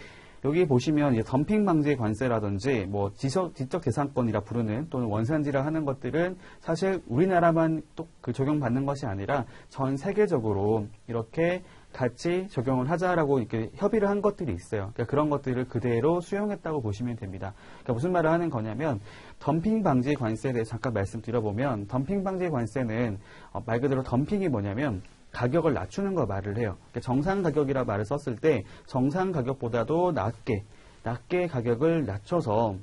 여기 보시면 덤핑 방지 관세라든지 뭐 지적, 지적 재산권이라 부르는 또는 원산지라 하는 것들은 사실 우리나라만 또 그 적용받는 것이 아니라 전 세계적으로 이렇게 같이 적용을 하자라고 이렇게 협의를 한 것들이 있어요. 그러니까 그런 것들을 그대로 수용했다고 보시면 됩니다. 그러니까 무슨 말을 하는 거냐면 덤핑 방지 관세에 대해 잠깐 말씀드려보면 덤핑 방지 관세는 어, 말 그대로 덤핑이 뭐냐면 가격을 낮추는 걸 말을 해요. 그러니까 정상 가격이라 말을 썼을 때 정상 가격보다도 낮게 낮게 가격을 낮춰서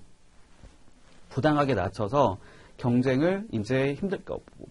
부당하게 낮춰서 경쟁을 이제 힘들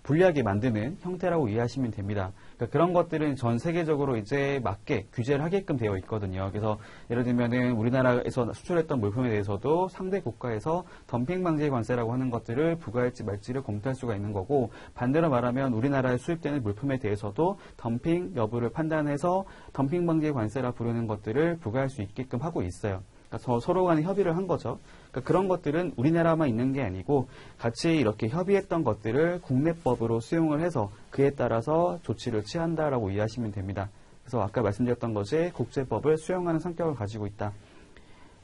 불리하게 만드는 형태라고 이해하시면 됩니다. 그러니까 그런 것들은 전 세계적으로 이제 맞게 규제를 하게끔 되어 있거든요. 그래서 예를 들면은 우리나라에서 수출했던 물품에 대해서도 상대 국가에서 덤핑 방지 관세라고 하는 것들을 부과할지 말지를 검토할 수가 있는 거고 반대로 말하면 우리나라에 수입되는 물품에 대해서도 덤핑 여부를 판단해서 덤핑 방지 관세라 부르는 것들을 부과할 수 있게끔 하고 있어요. 그러니까 서로 간에 협의를 한 거죠. 그러니까 그런 것들은 우리나라만 있는 게 아니고 같이 이렇게 협의했던 것들을 국내법으로 수용을 해서 그에 따라서 조치를 취한다라고 이해하시면 됩니다. 그래서 아까 말씀드렸던 것이 국제법을 수용하는 성격을 가지고 있다.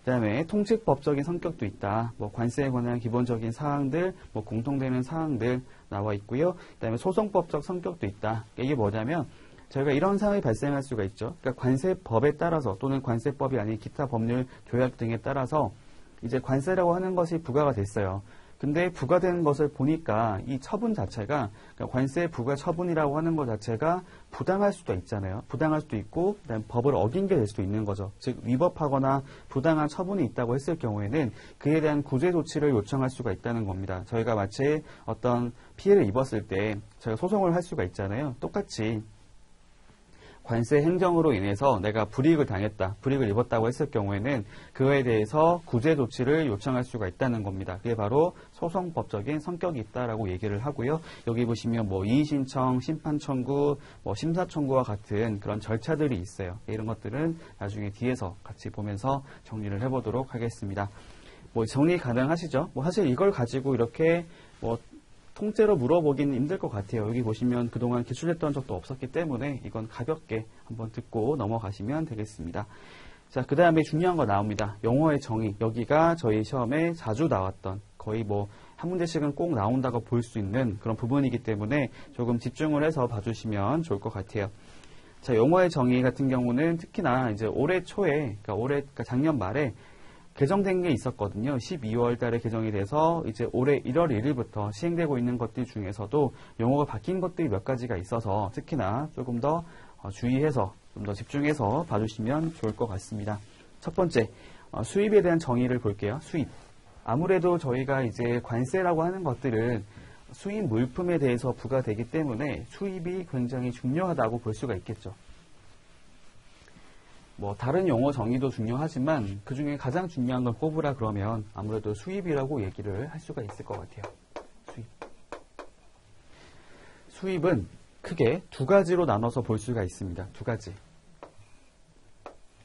그 다음에 통칙법적인 성격도 있다. 뭐 관세에 관한 기본적인 사항들, 뭐 공통되는 사항들 나와 있고요. 그 다음에 소송법적 성격도 있다. 이게 뭐냐면 저희가 이런 상황이 발생할 수가 있죠. 그러니까 관세법에 따라서 또는 관세법이 아닌 기타 법률 조약 등에 따라서 이제 관세라고 하는 것이 부과가 됐어요. 근데 부과되는 것을 보니까 이 처분 자체가 그러니까 관세 부과 처분이라고 하는 것 자체가 부당할 수도 있잖아요. 부당할 수도 있고 그다음 법을 어긴 게 될 수도 있는 거죠. 즉 위법하거나 부당한 처분이 있다고 했을 경우에는 그에 대한 구제 조치를 요청할 수가 있다는 겁니다. 저희가 마치 어떤 피해를 입었을 때 저희가 소송을 할 수가 있잖아요. 똑같이 관세 행정으로 인해서 내가 불이익을 당했다, 불이익을 입었다고 했을 경우에는 그거에 대해서 구제 조치를 요청할 수가 있다는 겁니다. 그게 바로 소송법적인 성격이 있다라고 얘기를 하고요. 여기 보시면 뭐 이의 신청, 심판 청구, 뭐 심사 청구와 같은 그런 절차들이 있어요. 이런 것들은 나중에 뒤에서 같이 보면서 정리를 해보도록 하겠습니다. 뭐 정리 가능하시죠? 뭐 사실 이걸 가지고 이렇게 뭐 통째로 물어보기는 힘들 것 같아요. 여기 보시면 그동안 기출했던 적도 없었기 때문에 이건 가볍게 한번 듣고 넘어가시면 되겠습니다. 자, 그 다음에 중요한 거 나옵니다. 용어의 정의. 여기가 저희 시험에 자주 나왔던 거의 뭐 한 문제씩은 꼭 나온다고 볼 수 있는 그런 부분이기 때문에 조금 집중을 해서 봐주시면 좋을 것 같아요. 자, 용어의 정의 같은 경우는 특히나 이제 올해 초에, 그러니까 올해, 그러니까 작년 말에 개정된 게 있었거든요. 12월 달에 개정이 돼서 이제 올해 1월 1일부터 시행되고 있는 것들 중에서도 용어가 바뀐 것들이 몇 가지가 있어서 특히나 조금 더 어, 주의해서 좀 더 집중해서 봐주시면 좋을 것 같습니다. 첫 번째, 어, 수입에 대한 정의를 볼게요. 수입. 아무래도 저희가 이제 관세라고 하는 것들은 수입 물품에 대해서 부과되기 때문에 수입이 굉장히 중요하다고 볼 수가 있겠죠. 뭐 다른 용어 정의도 중요하지만 그 중에 가장 중요한 걸 꼽으라 그러면 아무래도 수입이라고 얘기를 할 수가 있을 것 같아요. 수입. 수입은 크게 두 가지로 나눠서 볼 수가 있습니다. 두 가지.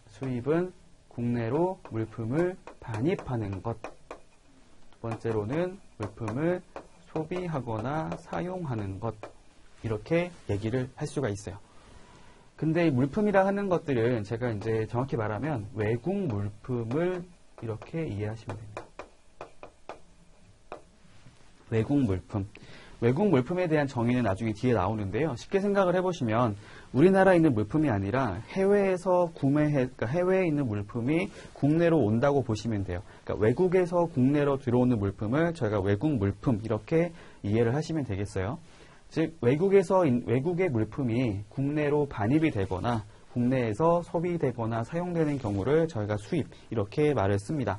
수입은 국내로 물품을 반입하는 것. 두 번째로는 물품을 소비하거나 사용하는 것. 이렇게 얘기를 할 수가 있어요. 근데 물품이라 하는 것들은 제가 이제 정확히 말하면 외국 물품을 이렇게 이해하시면 됩니다. 외국 물품. 외국 물품에 대한 정의는 나중에 뒤에 나오는데요. 쉽게 생각을 해보시면 우리나라에 있는 물품이 아니라 해외에서 구매해, 그러니까 해외에 있는 물품이 국내로 온다고 보시면 돼요. 그러니까 외국에서 국내로 들어오는 물품을 저희가 외국 물품 이렇게 이해를 하시면 되겠어요. 즉 외국에서 외국의 물품이 국내로 반입이 되거나 국내에서 소비되거나 사용되는 경우를 저희가 수입 이렇게 말을 씁니다.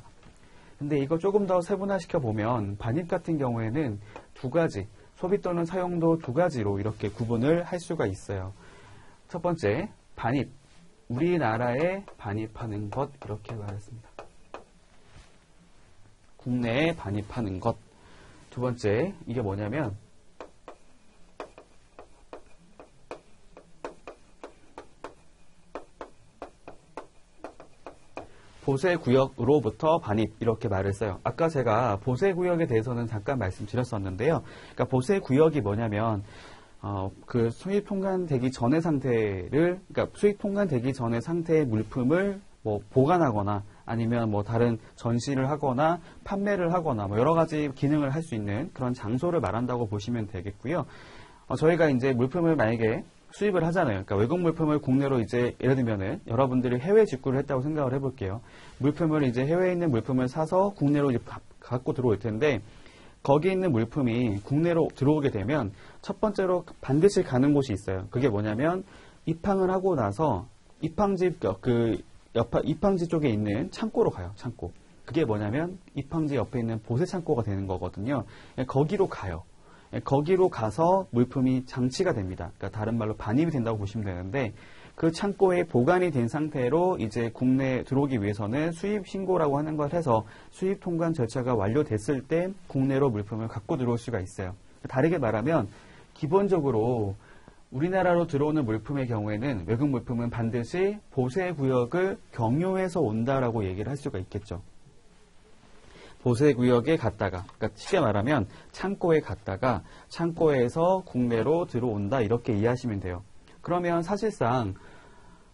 근데 이거 조금 더 세분화시켜 보면 반입 같은 경우에는 두 가지 소비 또는 사용도 두 가지로 이렇게 구분을 할 수가 있어요. 첫 번째, 반입. 우리나라에 반입하는 것 이렇게 말했습니다. 국내에 반입하는 것. 두 번째, 이게 뭐냐면 보세 구역으로부터 반입 이렇게 말을 써요. 아까 제가 보세 구역에 대해서는 잠깐 말씀드렸었는데요. 그러니까 보세 구역이 뭐냐면 어, 그 수입 통관되기 전의 상태를 그러니까 수입 통관되기 전의 상태의 물품을 뭐 보관하거나 아니면 뭐 다른 전시를 하거나 판매를 하거나 뭐 여러 가지 기능을 할 수 있는 그런 장소를 말한다고 보시면 되겠고요. 어, 저희가 이제 물품을 만약에 수입을 하잖아요. 그러니까 외국 물품을 국내로 이제 예를 들면은 여러분들이 해외 직구를 했다고 생각을 해볼게요. 물품을 이제 해외에 있는 물품을 사서 국내로 이제 갖고 들어올 텐데 거기 있는 물품이 국내로 들어오게 되면 첫 번째로 반드시 가는 곳이 있어요. 그게 뭐냐면 입항을 하고 나서 입항지 그 옆, 입항지 쪽에 있는 창고로 가요. 창고. 그게 뭐냐면 입항지 옆에 있는 보세 창고가 되는 거거든요. 거기로 가요. 예, 거기로 가서 물품이 장치가 됩니다. 그러니까 다른 말로 반입이 된다고 보시면 되는데 그 창고에 보관이 된 상태로 이제 국내에 들어오기 위해서는 수입 신고라고 하는 걸 해서 수입 통관 절차가 완료됐을 때 국내로 물품을 갖고 들어올 수가 있어요. 다르게 말하면 기본적으로 우리나라로 들어오는 물품의 경우에는 외국 물품은 반드시 보세 구역을 경유해서 온다라고 얘기를 할 수가 있겠죠. 보세 구역에 갔다가, 그러니까 쉽게 말하면 창고에 갔다가 창고에서 국내로 들어온다 이렇게 이해하시면 돼요. 그러면 사실상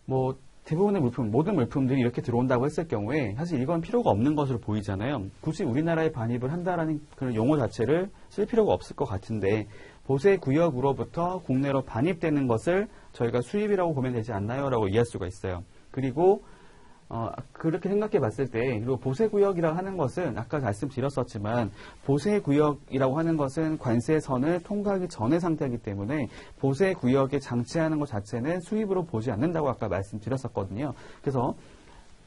뭐 대부분의 물품, 모든 물품들이 이렇게 들어온다고 했을 경우에 사실 이건 필요가 없는 것으로 보이잖아요. 굳이 우리나라에 반입을 한다라는 그런 용어 자체를 쓸 필요가 없을 것 같은데 보세 구역으로부터 국내로 반입되는 것을 저희가 수입이라고 보면 되지 않나요? 라고 이해할 수가 있어요. 그리고 어, 그렇게 생각해 봤을 때, 그리고 보세구역이라고 하는 것은 아까 말씀드렸었지만, 보세구역이라고 하는 것은 관세선을 통과하기 전의 상태이기 때문에, 보세구역에 장치하는 것 자체는 수입으로 보지 않는다고 아까 말씀드렸었거든요. 그래서,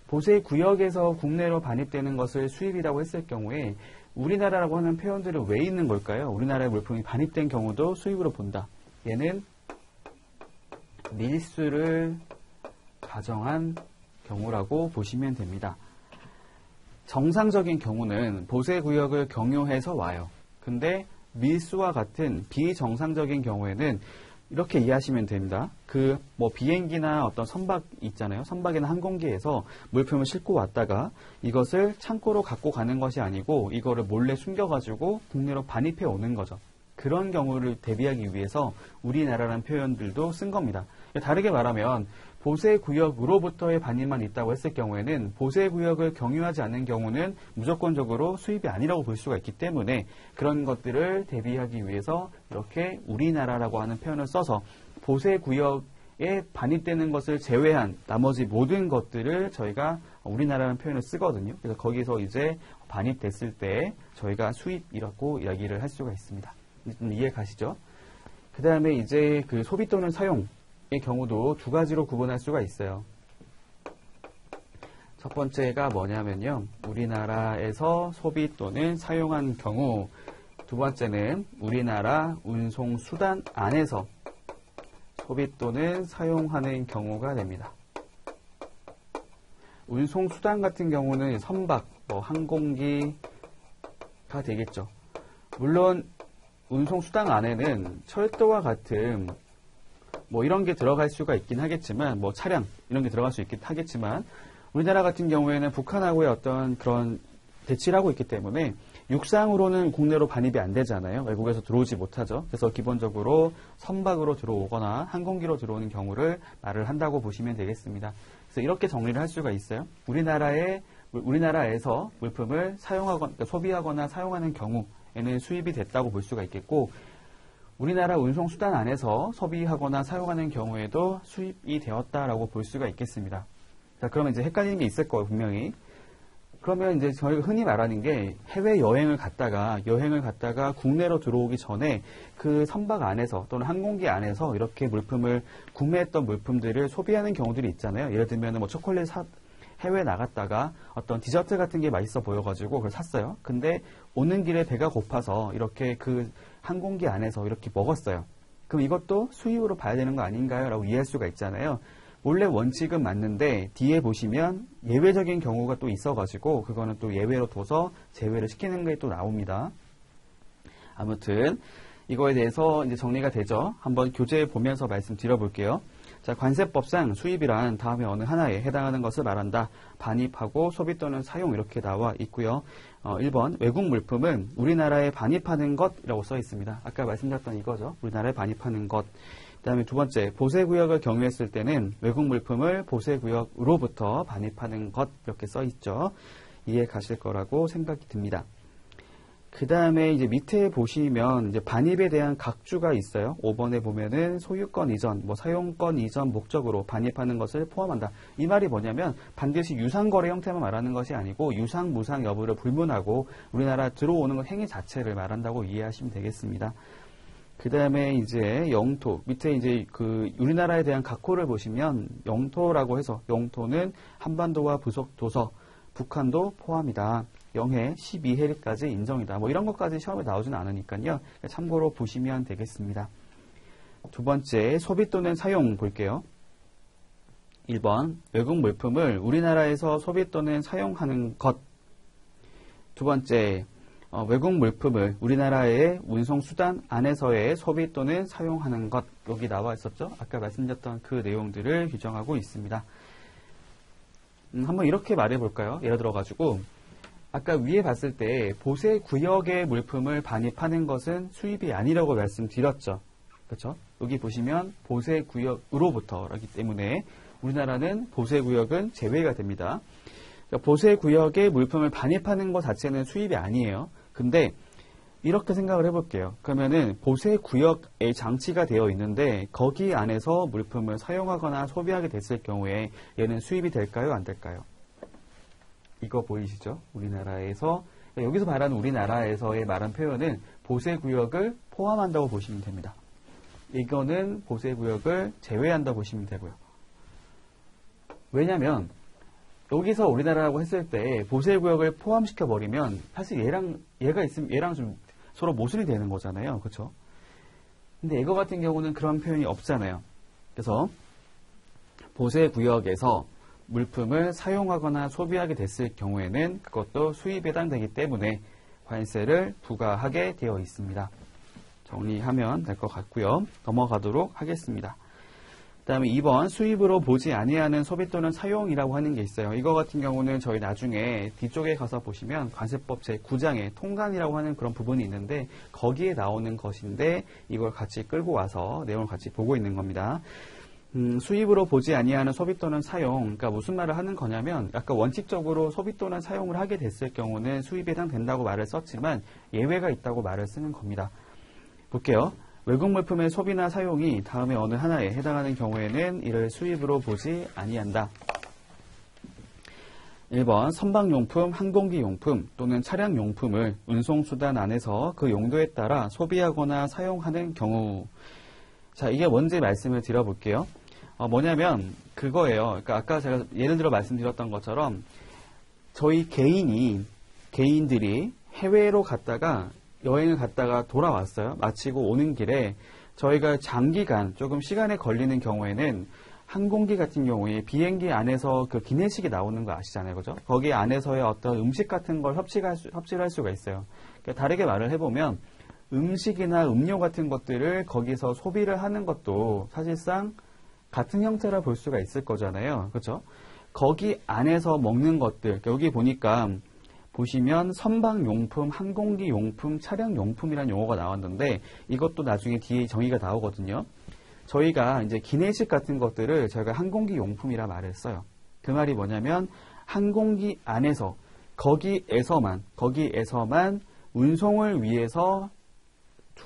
보세구역에서 국내로 반입되는 것을 수입이라고 했을 경우에, 우리나라라고 하는 표현들은 왜 있는 걸까요? 우리나라의 물품이 반입된 경우도 수입으로 본다. 얘는 밀수를 가정한 경우라고 보시면 됩니다. 정상적인 경우는 보세 구역을 경유해서 와요. 근데 밀수와 같은 비정상적인 경우에는 이렇게 이해하시면 됩니다. 그 뭐 비행기나 어떤 선박 있잖아요. 선박이나 항공기에서 물품을 싣고 왔다가 이것을 창고로 갖고 가는 것이 아니고 이거를 몰래 숨겨가지고 국내로 반입해 오는 거죠. 그런 경우를 대비하기 위해서 우리나라라는 표현들도 쓴 겁니다. 다르게 말하면 보세 구역으로부터의 반입만 있다고 했을 경우에는 보세 구역을 경유하지 않는 경우는 무조건적으로 수입이 아니라고 볼 수가 있기 때문에 그런 것들을 대비하기 위해서 이렇게 우리나라라고 하는 표현을 써서 보세 구역 반입되는 것을 제외한 나머지 모든 것들을 저희가 우리나라라는 표현을 쓰거든요. 그래서 거기서 이제 반입됐을 때 저희가 수입이라고 이야기를 할 수가 있습니다. 이해 가시죠? 그 다음에 이제 그 소비 또는 사용의 경우도 두 가지로 구분할 수가 있어요. 첫 번째가 뭐냐면요. 우리나라에서 소비 또는 사용한 경우 두 번째는 우리나라 운송 수단 안에서 소비 또는 사용하는 경우가 됩니다. 운송 수단 같은 경우는 선박, 뭐 항공기가 되겠죠. 물론 운송 수단 안에는 철도와 같은 뭐 이런 게 들어갈 수가 있긴 하겠지만 뭐 차량 이런 게 들어갈 수 있긴 하겠지만 우리나라 같은 경우에는 북한하고의 어떤 그런 대치를 하고 있기 때문에 육상으로는 국내로 반입이 안 되잖아요. 외국에서 들어오지 못하죠. 그래서 기본적으로 선박으로 들어오거나 항공기로 들어오는 경우를 말을 한다고 보시면 되겠습니다. 그래서 이렇게 정리를 할 수가 있어요. 우리나라에 우리나라에서 물품을 사용하거나 소비하거나 사용하는 경우에는 수입이 됐다고 볼 수가 있겠고 우리나라 운송 수단 안에서 소비하거나 사용하는 경우에도 수입이 되었다라고 볼 수가 있겠습니다. 자, 그러면 이제 헷갈리는 게 있을 거예요, 분명히. 그러면 이제 저희가 흔히 말하는 게 해외 여행을 갔다가 여행을 갔다가 국내로 들어오기 전에 그 선박 안에서 또는 항공기 안에서 이렇게 물품을 구매했던 물품들을 소비하는 경우들이 있잖아요. 예를 들면 뭐 초콜릿 사, 해외 나갔다가 어떤 디저트 같은 게 맛있어 보여가지고 그걸 샀어요. 근데 오는 길에 배가 고파서 이렇게 그 항공기 안에서 이렇게 먹었어요. 그럼 이것도 수입으로 봐야 되는 거 아닌가요? 라고 이해할 수가 있잖아요. 원래 원칙은 맞는데 뒤에 보시면 예외적인 경우가 또 있어가지고 그거는 또 예외로 둬서 제외를 시키는 게 또 나옵니다. 아무튼 이거에 대해서 이제 정리가 되죠. 한번 교재 보면서 말씀드려볼게요. 자, 관세법상 수입이란 다음에 어느 하나에 해당하는 것을 말한다. 반입하고 소비 또는 사용 이렇게 나와 있고요. 어, 1번 외국 물품은 우리나라에 반입하는 것이라고 써 있습니다. 아까 말씀드렸던 이거죠. 우리나라에 반입하는 것. 그다음에 두 번째 보세 구역을 경유했을 때는 외국 물품을 보세 구역으로부터 반입하는 것 이렇게 써 있죠. 이해 가실 거라고 생각이 듭니다. 그 다음에 이제 밑에 보시면 이제 반입에 대한 각주가 있어요. 5번에 보면은 소유권 이전, 뭐 사용권 이전 목적으로 반입하는 것을 포함한다. 이 말이 뭐냐면 반드시 유상거래 형태만 말하는 것이 아니고 유상, 무상 여부를 불문하고 우리나라 들어오는 것 행위 자체를 말한다고 이해하시면 되겠습니다. 그 다음에 이제 영토 밑에 이제 그 우리나라에 대한 각호를 보시면 영토라고 해서 영토는 한반도와 부속 도서 북한도 포함이다. 영해 12해리까지 인정이다. 뭐 이런 것까지 시험에 나오지는 않으니까요. 참고로 보시면 되겠습니다. 두 번째 소비 또는 사용 볼게요. 1번 외국 물품을 우리나라에서 소비 또는 사용하는 것. 두 번째 어, 외국 물품을 우리나라의 운송수단 안에서의 소비 또는 사용하는 것 여기 나와 있었죠. 아까 말씀드렸던 그 내용들을 규정하고 있습니다. 음, 한번 이렇게 말해 볼까요? 예를 들어 가지고 아까 위에 봤을 때 보세 구역의 물품을 반입하는 것은 수입이 아니라고 말씀드렸죠. 그렇죠? 여기 보시면 보세 구역으로부터라기 때문에 우리나라는 보세 구역은 제외가 됩니다. 그러니까 보세 구역의 물품을 반입하는 것 자체는 수입이 아니에요. 근데 이렇게 생각을 해볼게요. 그러면은 보세 구역에 장치가 되어 있는데 거기 안에서 물품을 사용하거나 소비하게 됐을 경우에 얘는 수입이 될까요? 안 될까요? 이거 보이시죠? 우리나라에서 여기서 말하는 우리나라에서의 말한 표현은 보세 구역을 포함한다고 보시면 됩니다. 이거는 보세 구역을 제외한다 고 보시면 되고요. 왜냐하면 여기서 우리나라라고 했을 때 보세 구역을 포함시켜 버리면 사실 얘랑 얘가 있으면 얘랑 좀 서로 모순이 되는 거잖아요. 그렇죠? 근데 이거 같은 경우는 그런 표현이 없잖아요. 그래서 보세 구역에서 물품을 사용하거나 소비하게 됐을 경우에는 그것도 수입에 해당되기 때문에 관세를 부과하게 되어 있습니다. 정리하면 될 것 같고요. 넘어가도록 하겠습니다. 다음에 2번 수입으로 보지 아니하는 소비 또는 사용이라고 하는 게 있어요. 이거 같은 경우는 저희 나중에 뒤쪽에 가서 보시면 관세법 제9장에 통관이라고 하는 그런 부분이 있는데 거기에 나오는 것인데 이걸 같이 끌고 와서 내용을 같이 보고 있는 겁니다. 음, 수입으로 보지 아니하는 소비 또는 사용, 그러니까 무슨 말을 하는 거냐면 아까 원칙적으로 소비 또는 사용을 하게 됐을 경우는 수입에 해당된다고 말을 썼지만 예외가 있다고 말을 쓰는 겁니다. 볼게요. 외국 물품의 소비나 사용이 다음에 어느 하나에 해당하는 경우에는 이를 수입으로 보지 아니한다. 1번 선박용품, 항공기용품 또는 차량용품을 운송수단 안에서 그 용도에 따라 소비하거나 사용하는 경우 자 이게 뭔지 말씀을 드려볼게요. 어, 뭐냐면 그거예요. 그러니까 아까 제가 예를 들어 말씀드렸던 것처럼 저희 개인이 개인들이 해외로 갔다가 여행을 갔다가 돌아왔어요. 마치고 오는 길에 저희가 장기간 조금 시간에 걸리는 경우에는 항공기 같은 경우에 비행기 안에서 그 기내식이 나오는 거 아시잖아요. 그죠? 거기 안에서의 어떤 음식 같은 걸 협식할, 수, 협식을 할 수가 있어요. 그러니까 다르게 말을 해보면 음식이나 음료 같은 것들을 거기서 소비를 하는 것도 사실상 같은 형태라 볼 수가 있을 거잖아요. 그렇죠? 거기 안에서 먹는 것들 여기 보니까 보시면 선박용품, 항공기용품, 차량용품이라는 용어가 나왔는데 이것도 나중에 뒤에 정의가 나오거든요. 저희가 이제 기내식 같은 것들을 저희가 항공기 용품이라 말을 써요. 그 말이 뭐냐면 항공기 안에서 거기에서만 거기에서만 운송을 위해서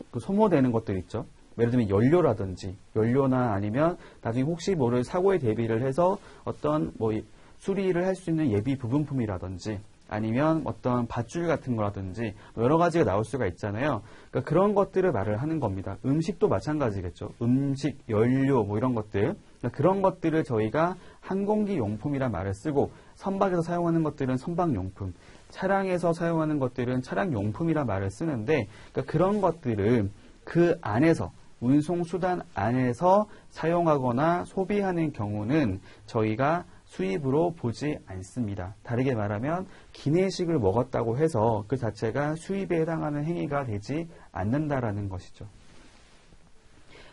그 소모되는 것들 있죠. 예를 들면 연료라든지 연료나 아니면 나중에 혹시 모를 사고에 대비를 해서 어떤 뭐 수리를 할 수 있는 예비 부분품이라든지 아니면 어떤 밧줄 같은 거라든지 뭐 여러 가지가 나올 수가 있잖아요. 그러니까 그런 것들을 말을 하는 겁니다. 음식도 마찬가지겠죠. 음식, 연료 뭐 이런 것들. 그러니까 그런 것들을 저희가 항공기 용품이란 말을 쓰고 선박에서 사용하는 것들은 선박 용품, 차량에서 사용하는 것들은 차량 용품이란 말을 쓰는데 그러니까 그런 것들을 그 안에서 운송 수단 안에서 사용하거나 소비하는 경우는 저희가 수입으로 보지 않습니다. 다르게 말하면 기내식을 먹었다고 해서 그 자체가 수입에 해당하는 행위가 되지 않는다라는 것이죠.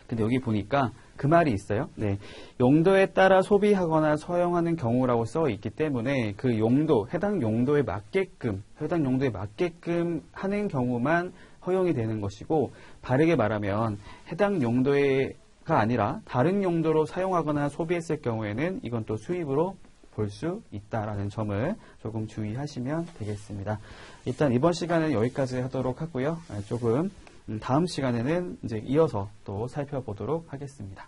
근데 여기 보니까 그 말이 있어요. 네. 용도에 따라 소비하거나 사용하는 경우라고 써 있기 때문에 그 용도, 해당 용도에 맞게끔, 해당 용도에 맞게끔 하는 경우만 허용이 되는 것이고, 바르게 말하면 해당 용도에 가 아니라 다른 용도로 사용하거나 소비했을 경우에는 이건 또 수입으로 볼 수 있다라는 점을 조금 주의하시면 되겠습니다. 일단 이번 시간은 여기까지 하도록 하고요. 조금 음, 다음 시간에는 이제 이어서 또 살펴보도록 하겠습니다.